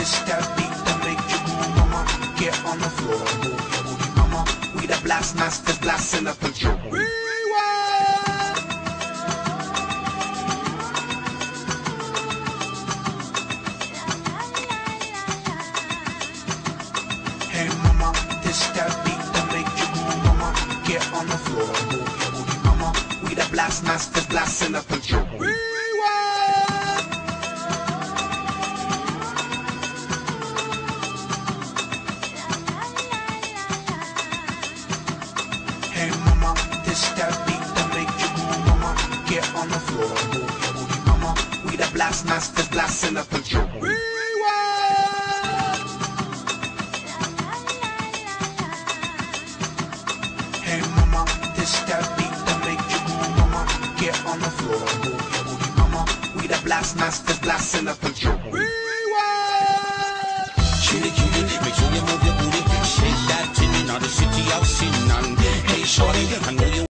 this that beat that make you move, mama. Get on the floor, move your booty, mama. We the blast masters blasting up the drum. Hey mama, this beat that make you move, mama. Get on the floor, move your booty, mama. We the blasting up the drum. This that beat that make you move, mama. Get on the floor, move your booty, mama. We the blast masters blasting up the drum. Hey mama, this that beat that make you move, mama. Get on the floor, move your booty, mama. We the blast blasting up the drum. Cutie, cutie, make sure you move your booty. Shake that titty, now the city I've seen none. Shorty, I know you.